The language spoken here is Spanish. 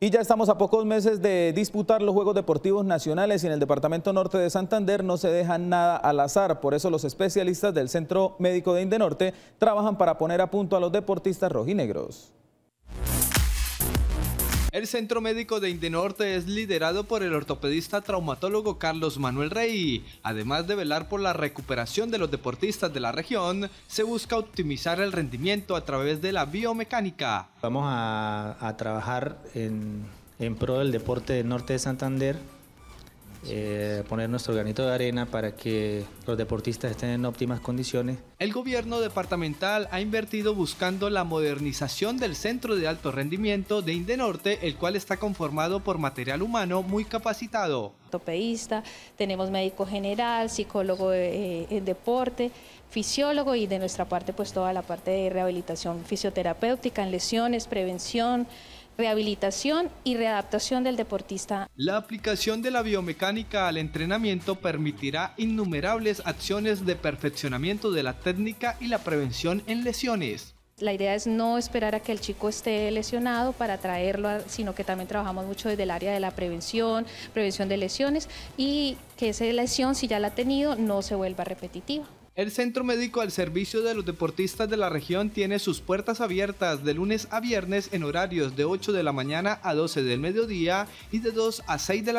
Y ya estamos a pocos meses de disputar los Juegos Deportivos Nacionales y en el Departamento Norte de Santander no se deja nada al azar. Por eso los especialistas del Centro Médico de Indenorte trabajan para poner a punto a los deportistas rojinegros. El Centro Médico de Indenorte es liderado por el ortopedista traumatólogo Carlos Manuel Rey. Además de velar por la recuperación de los deportistas de la región, se busca optimizar el rendimiento a través de la biomecánica. Vamos a, trabajar en, en pro del deporte del norte de Santander eh, poner nuestro granito de arena para que los deportistas estén en óptimas condiciones. El gobierno departamental ha invertido buscando la modernización del centro de alto rendimiento de Indenorte, el cual está conformado por material humano muy capacitado. Ortopedista, tenemos médico general, psicólogo en deporte, fisiólogo y de nuestra parte pues toda la parte de rehabilitación fisioterapéutica en lesiones, prevención, rehabilitación y readaptación del deportista. La aplicación de la biomecánica al entrenamiento permitirá innumerables acciones de perfeccionamiento de la técnica y la prevención en lesiones. La idea es no esperar a que el chico esté lesionado para traerlo, sino que también trabajamos mucho desde el área de la prevención, prevención de lesiones y que esa lesión, si ya la ha tenido, no se vuelva repetitiva. El Centro Médico al Servicio de los Deportistas de la región tiene sus puertas abiertas de lunes a viernes en horarios de 8 de la mañana a 12 del mediodía y de 2 a 6 de la tarde.